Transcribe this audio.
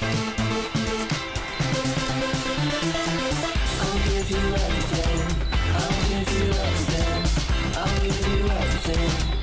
I'll give you everything. I'll give you everything.